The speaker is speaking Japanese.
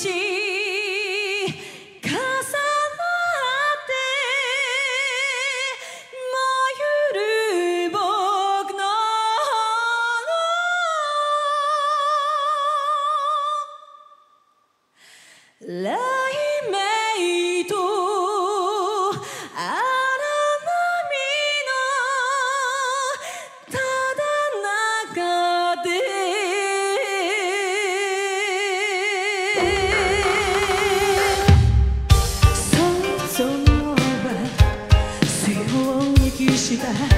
重なって燃ゆる僕の雷 Yeah.